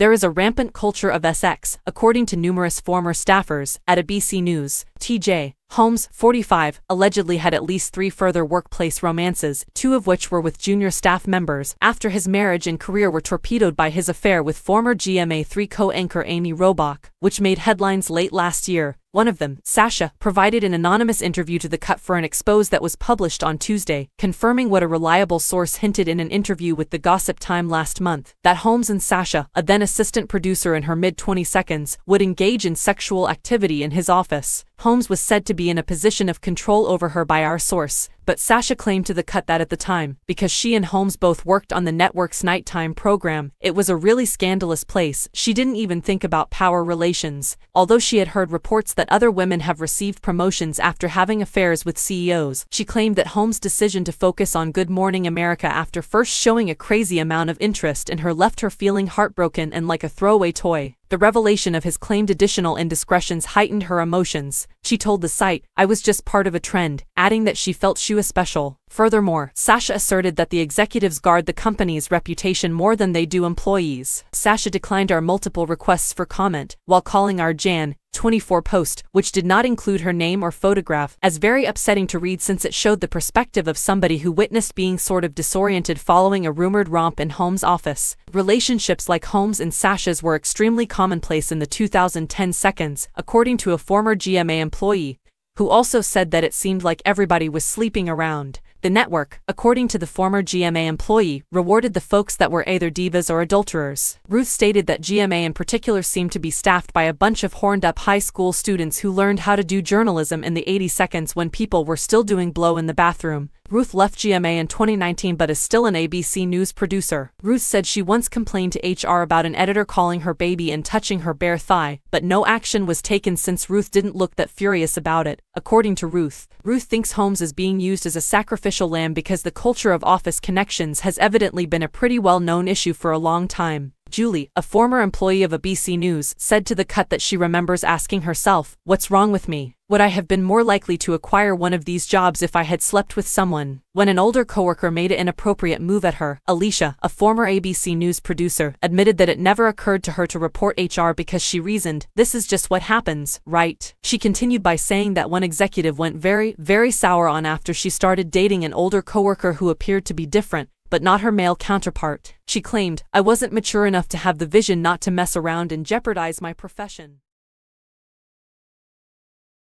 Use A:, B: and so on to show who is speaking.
A: There is a rampant culture of SX, according to numerous former staffers, at ABC News. TJ, Holmes, 45, allegedly had at least three further workplace romances, two of which were with junior staff members, after his marriage and career were torpedoed by his affair with former GMA3 co-anchor Amy Robach, which made headlines late last year. One of them, Sasha, provided an anonymous interview to The Cut for an expose that was published on Tuesday, confirming what a reliable source hinted in an interview with the Gossip Time last month, that Holmes and Sasha, a then assistant producer in her mid-20 seconds, would engage in sexual activity in his office. Holmes was said to be in a position of control over her by our source, but Sasha claimed to the cut that at the time, because she and Holmes both worked on the network's nighttime program, it was a really scandalous place, she didn't even think about power relations, although she had heard reports that other women have received promotions after having affairs with CEOs. She claimed that Holmes' decision to focus on Good Morning America after first showing a crazy amount of interest in her left her feeling heartbroken and like a throwaway toy. The revelation of his claimed additional indiscretions heightened her emotions. She told the site, I was just part of a trend, adding that she felt she was special. Furthermore, Sasha asserted that the executives guard the company's reputation more than they do employees. Sasha declined our multiple requests for comment, while calling our Jan, 24 post, which did not include her name or photograph, as very upsetting to read since it showed the perspective of somebody who witnessed being sort of disoriented following a rumored romp in Holmes' office. Relationships like Holmes and Sasha's were extremely commonplace in the 2010 seconds, according to a former GMA employee, who also said that it seemed like everybody was sleeping around. The network, according to the former GMA employee, rewarded the folks that were either divas or adulterers. Ruth stated that GMA in particular seemed to be staffed by a bunch of horned-up high school students who learned how to do journalism in the 80 seconds when people were still doing blow in the bathroom. Ruth left GMA in 2019 but is still an ABC News producer. Ruth said she once complained to HR about an editor calling her baby and touching her bare thigh, but no action was taken since Ruth didn't look that furious about it. According to Ruth, Ruth thinks Holmes is being used as a sacrificial lamb because the culture of office connections has evidently been a pretty well-known issue for a long time. Julie, a former employee of ABC News, said to The Cut that she remembers asking herself, What's wrong with me? Would I have been more likely to acquire one of these jobs if I had slept with someone? When an older coworker made an inappropriate move at her, Alicia, a former ABC News producer, admitted that it never occurred to her to report HR because she reasoned, this is just what happens, right? She continued by saying that one executive went very, very sour on after she started dating an older coworker who appeared to be different, but not her male counterpart. She claimed, I wasn't mature enough to have the vision not to mess around and jeopardize my profession.